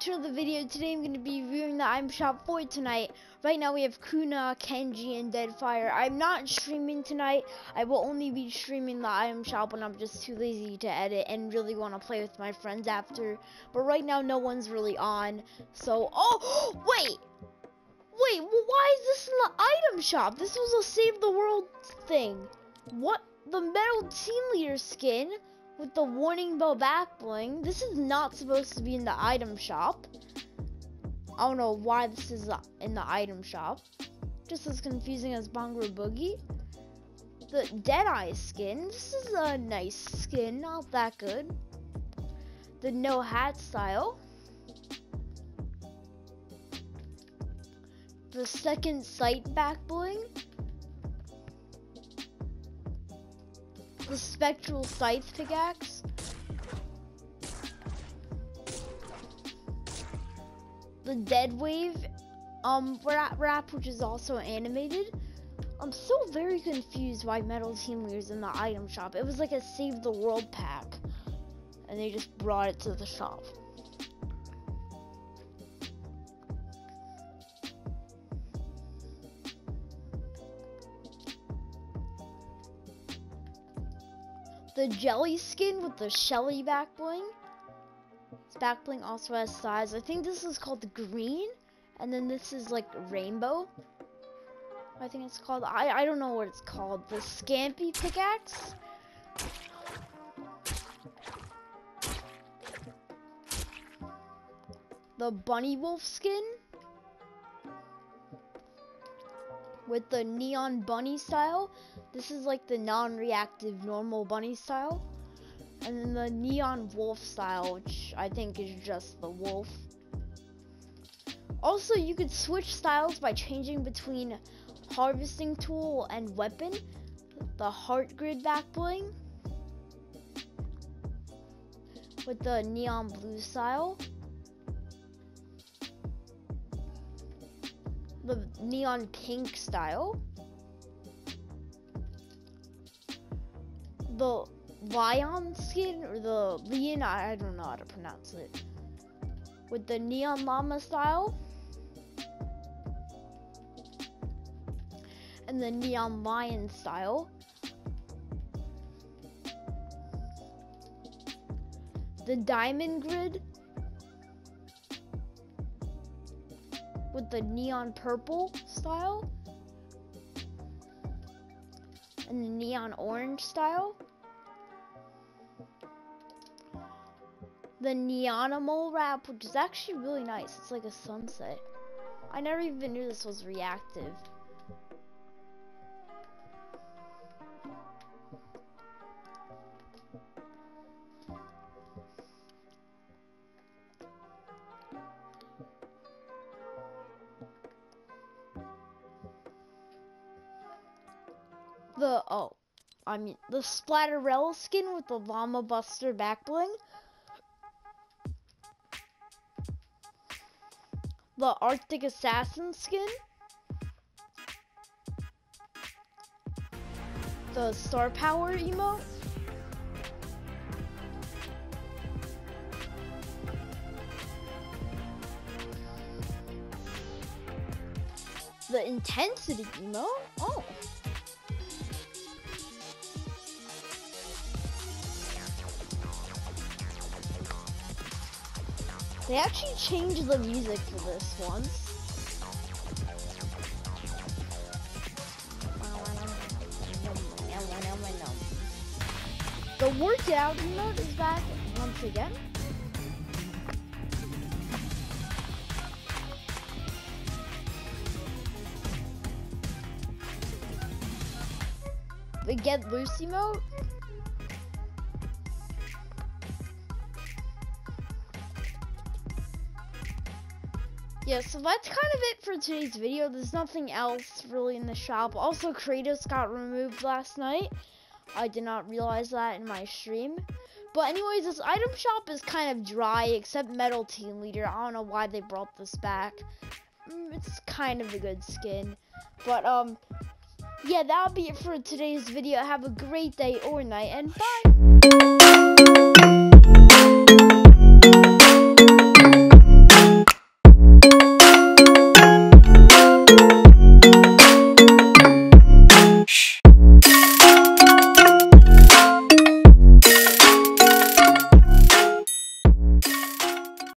to the video. Today I'm going to be reviewing the item shop for tonight. Right now we have Kuno, Kenji, and Deadfire. I'm not streaming tonight. I will only be streaming the item shop when I'm just too lazy to edit and really want to play with my friends after. But right now no one's really on. So, oh, wait! Wait, well, why is this in the item shop? This was a save the world thing. What? The metal team leader skin? With the warning bell back bling. This is not supposed to be in the item shop. I don't know why this is uh, in the item shop. Just as confusing as Bangaroo Boogie. The Deadeye skin. This is a nice skin, not that good. The no hat style. The second sight back bling. The Spectral Scythe pickaxe. The Dead Wave um wrap, wrap which is also animated. I'm still very confused why Metal Team Leader's in the item shop. It was like a Save the World pack. And they just brought it to the shop. The Jellie skin with the Shellie back bling. This back bling also has size. I think this is called green. And then this is like rainbow. I think it's called. I, I don't know what it's called. The Scampi pickaxe. The Bunnywolf skin. With the neon bunny style. This is like the non-reactive normal bunny style. And then the neon wolf style, which I think is just the wolf. Also, you could switch styles by changing between harvesting tool and weapon. The heart grid back bling. With the neon blue style. The neon pink style. The Llion skin or the lion, I don't know how to pronounce it. With the neon llama style. And the neon lion style. The diamond grid with the neon purple style and the neon orange style. The Neonimal wrap, which is actually really nice. It's like a sunset. I never even knew this was reactive. The oh, I mean the Splatterella skin with the Llama Buster back bling. The Arctic Assassin skin. The Star Power emote. The intensity emote? They actually changed the music for this once. The workout mode is back once again. The get Loose emote yeah, so that's kind of it for today's video. There's nothing else really in the shop. Also, Kratos got removed last night. I did not realize that in my stream. But anyways, this item shop is kind of dry, except Metal Team Leader. I don't know why they brought this back. Mm, it's kind of a good skin. But, um, yeah, that'll be it for today's video. Have a great day or night, and bye!